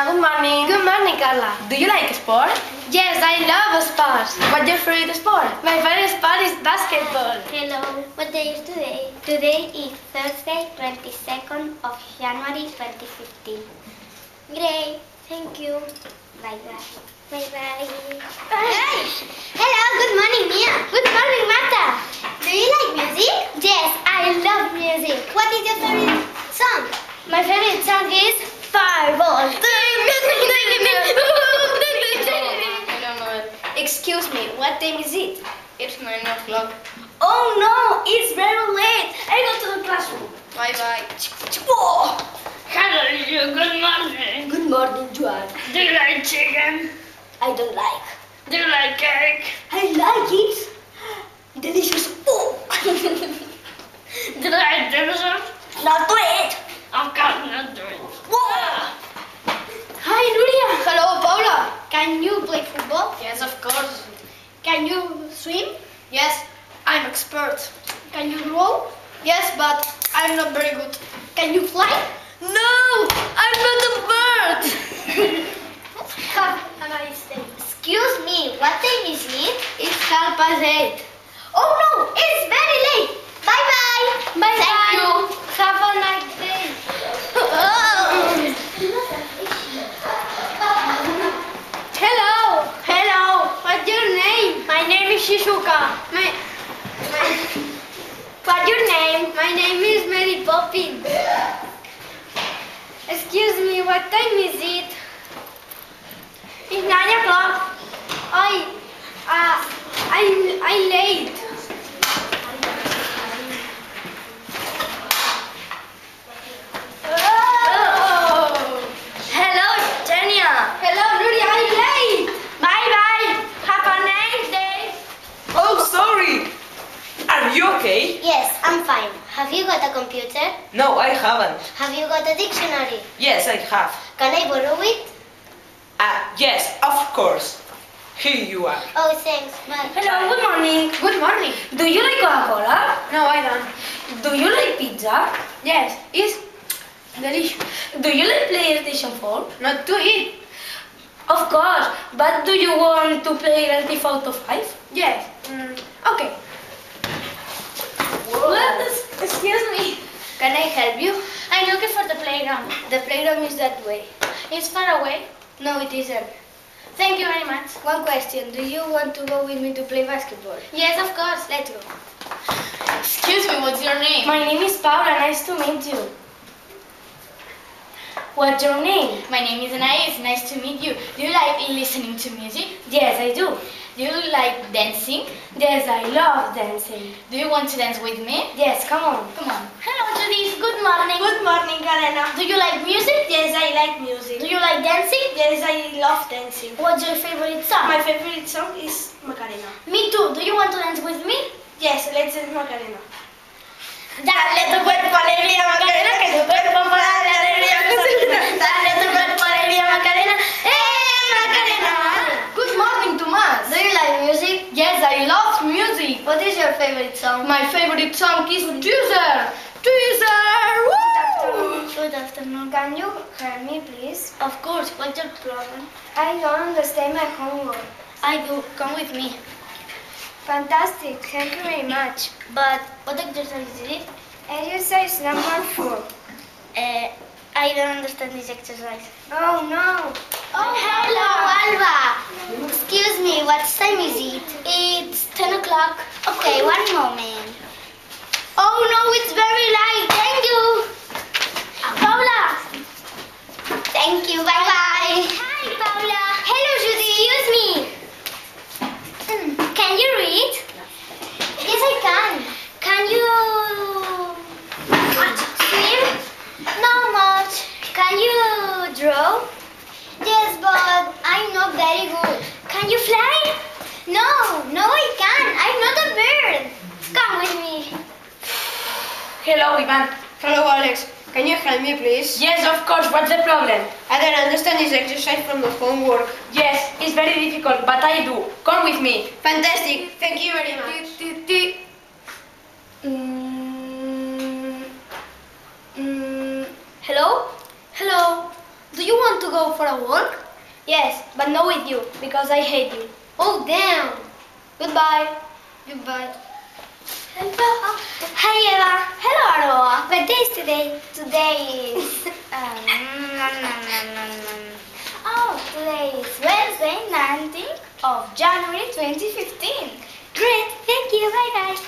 Julia. Good morning. Good morning, Carla. Do you like sport? Yes, I love sports. What's your favorite sport? My favorite sport is basketball. Hello, what day is today? Today is Thursday, 22nd of January 2015. Great, thank you. Bye bye. Bye bye. Hi. Hello, good morning, Mia. Good morning, Marta. Do you like music? Yes, I love music. What is your favorite song? My favorite song is Fireball. Excuse me, what time is it? It's 9 o'clock. Oh no, it's very late. I go to the classroom. Bye bye. Hello, you. Good morning. Good morning, Joan. Do you like chicken? I don't like. Do you like cake? I like it. Delicious. Oh. Do you like dinosaurs? Not to it. Of course not do it. Oh, Hi, Nuria. Can you play football? Yes, of course. Can you swim? Yes, I'm expert. Can you row? Yes, but I'm not very good. Can you fly? No, I'm not a bird. Have a nice day. Excuse me, what time is it? It's half past eight. Oh no, it's very late. Bye bye. Bye Thank bye. you. Have a nice day. Hello. Hello. What's your name? My name is Shizuka. My, my What's your name? My name is Mary Poppins. Excuse me, what time is it? It's nine o'clock. I, uh, I, I'm late. Oh. Hello, Tanya. Hello, Nuria. I'm late. Bye bye. Have a nice day. Oh, sorry. Are you okay? Yes, I'm fine. Have you got a computer? No, I haven't. Have you got a dictionary? Yes, I have. Can I borrow it? Ah, yes, of course. Here you are. Oh, thanks. Bye. Hello, good morning. Good morning. Do you like Coca-Cola? No, I don't. Do you like pizza? Yes, it's delicious. Do you like PlayStation 4? Not to eat. Of course, but do you want to play Grand Theft Auto 5? Yes. Mm, okay. What? Excuse me. Can I help you? I'm looking for the playground. The playground is that way. It's far away. No, it isn't. Thank you very much. One question. Do you want to go with me to play basketball? Yes, of course. Let's go. Excuse me, what's your name? My name is Paula. Nice to meet you. What's your name? My name is Anais. Nice to meet you. Do you like listening to music? Yes, I do. Do you like dancing? Yes, I love dancing. Do you want to dance with me? Yes, come on. Come on. Hello, Judith. Good morning. Good morning, Galena. Do you like music? Yes, I like music. Do you like dancing? Yes, I love dancing. What's your favorite song? My favorite song is Macarena. Me too. Do you want to dance with me? Yes, let's dance Macarena. Dale tu cuerpo alegría Macarena, que tu cuerpo para darle alegría Dale tu cuerpo alegría Macarena, eh Macarena. Good morning, Tomas. Do you like music? Yes, I love What is your favorite song? My favorite song is Teaser. Teaser. Good afternoon. Can you help me, please? Of course. What's your problem? I don't understand my homework. I do. Come with me. Fantastic. Thank you very much. But what exercise is it? Exercise number four. Uh, I don't understand this exercise. Oh no. Oh, hello, Alba. Excuse me, what time is it? It's 10 o'clock. Okay, one moment. Oh no, it's very light. Thank you. Paula. Thank you, bye bye. Hi, Paula. Hello, Judy. Excuse me. Hmm, Can you read? Yes, I can. Can you swim? Not much. Can you draw? Yes, but I'm not very good. Can you fly? No, no, I can't. I'm not a bird. Come with me. Hello, Ivan. Hello, Alex. Can you help me, please? Yes, of course. What's the problem? I don't understand this exercise from the homework. Yes, it's very difficult, but I do. Come with me. Fantastic. Thank you very much. Mm, mm, hello? Hello? Do you want to go for a walk? Yes, but not with you, because I hate you. Oh, damn. Goodbye. Goodbye. Hello. Hi, Eva. Hello, Aroa. What day is today? Today is... Um, oh, today is Wednesday, 19th of January 2015. Great. Thank you. Bye-bye.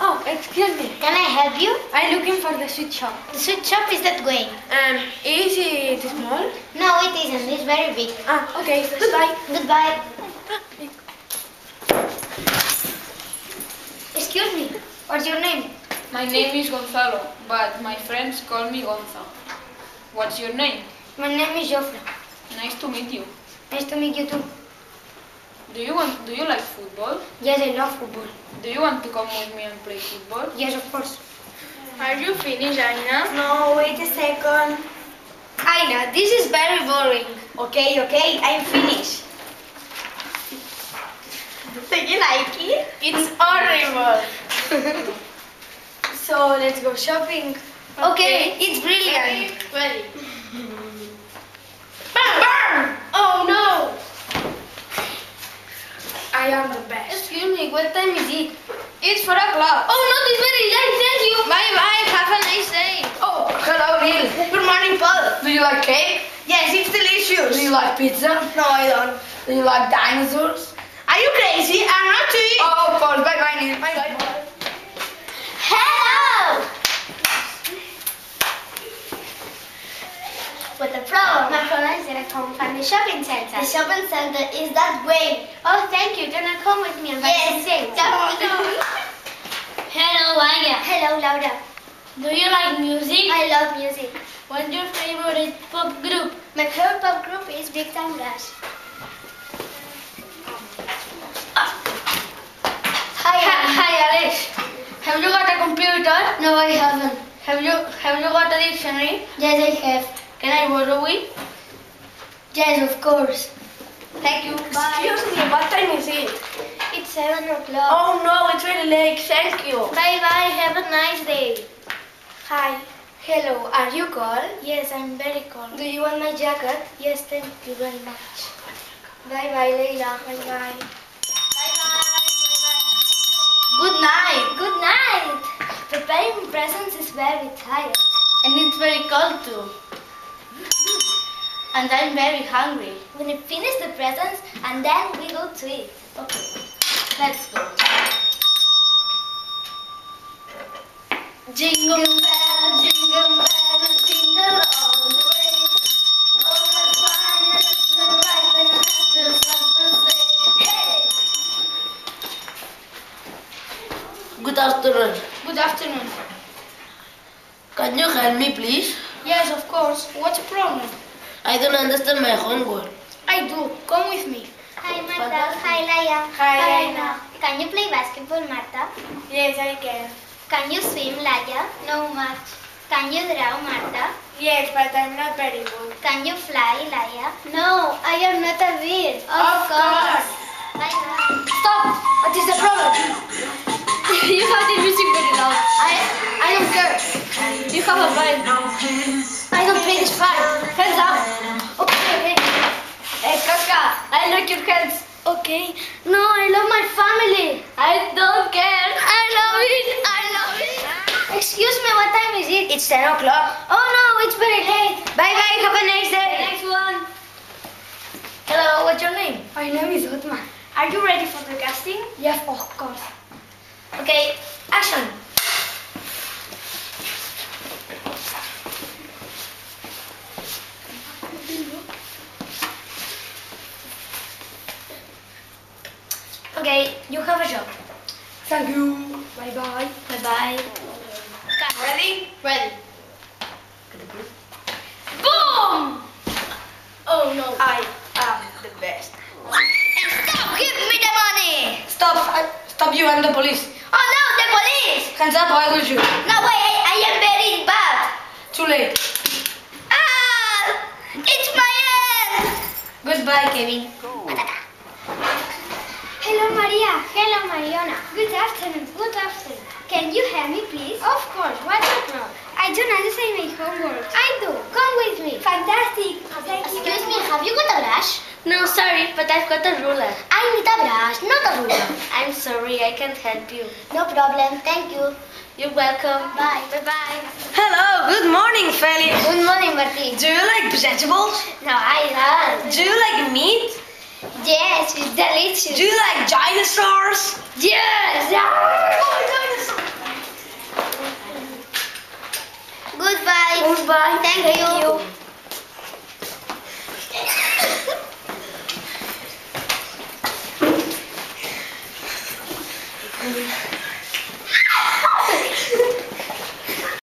Oh, excuse me. Can I help you? I'm looking for the sweet shop. The sweet shop is that way. Um, is it small? No, it isn't. It's very big. Ah, okay. Goodbye. Goodbye. Excuse me. What's your name? My name is Gonzalo, but my friends call me Gonza. What's your name? My name is Jofre. Nice to meet you. Nice to meet you too. Do you want do you like football? Yes, I love football. Do you want to come with me and play football? Yes, of course. Are you finished, Aina? No, wait a second. Aina, this is very boring. Okay, okay, I'm finished. Do you like it? It's horrible. So let's go shopping. Okay, it's brilliant. Ready. Oh no! I am the best. Excuse me, what time is it? It's four o'clock. Oh no, it's very late, thank you. Bye bye. Have a nice day. Oh, hello, Neil. Good morning, Paul. Do you like cake? Yes, it's delicious. Do you like pizza? No, I don't. Do you like dinosaurs? Are you crazy? I'm not to eat. Oh, course. Bye bye, Neil. Bye bye. Hello! What? My problem is I can't find the shopping center. The shopping center is that way. Oh, thank you. Can I come with me and buy some things? Hello, Aya. Hello, Laura. Do you like music? I love music. What's your favorite pop group? My favorite pop group is Big Time Rush. Hi, Hi, Alex. Have you got a computer? No, I haven't. Have you have you got a dictionary? Yes, I have. Can I borrow it? Yes, of course. Thank you. Excuse me, what time is it? It's 7 o'clock. Oh no, it's really late. Thank you. Bye bye. Have a nice day. Hi. Hello, are you cold? Yes, I'm very cold. Do you want my jacket? Yes, thank you very much. Bye bye, Leila. Bye bye. Good night. Good night. Preparing presents is very tired. And it's very cold too. And I'm very hungry. We need finish the presents and then we go to eat. Okay, let's go. Jingle bell, jingle bell, jingle all the way. Oh, the fun is the right and the sun say, hey. Good afternoon. Good afternoon. Can you help me, please? Yes, of course. What's the problem? I don't understand my homework. I do. Come with me. Hi, Marta. Hi, Laia. Hi, Aina. Can you play basketball, Marta? Yes, I can. Can you swim, Laia? No much. Can you draw, Marta? Yes, but I'm not very good. Can you fly, Laia? No, I am not a bird. Of course. Bye bye. Stop! What is the problem? you have the music very loud. I Don't. You have a vibe. I don't play this part. Hands up. Okay, okay. Hey, Kaka, I like your hands. Okay. No, I love my family. I don't care. I love it. I love it. Excuse me, what time is it? It's 10 o'clock. Oh no, it's very late. Bye bye, have a nice day. Next one. Hello, what's your name? My name is Hotman. Are you ready for the casting? Yes, of course. Okay, action. Okay, you have a job. Thank you. Bye bye. Bye bye. Ready? Ready. Boom! Oh no. I am the best. Stop! Give me the money! Stop! I, stop you, I'm the police. Oh no, the police! Hands up or I will shoot. No way, I, I am very bad. Too late. Ah! It's my end! Goodbye, Kevin. Hello Maria. Hello Mariona. Good afternoon. Good afternoon. Can you help me please? Of course. What's your problem? I don't understand my homework. I do. Come with me. Fantastic. No, sorry, but I've got a ruler. I need a brush, not a ruler. I'm sorry, I can't help you. No problem, thank you. You're welcome. Bye. Bye-bye. Hello, good morning, Feli. Good morning, Martin. Do you like vegetables? No, I love. Do you like meat? Yes, it's delicious. Do you like dinosaurs? Yes. Goodbye. Goodbye. Thank you. Bye.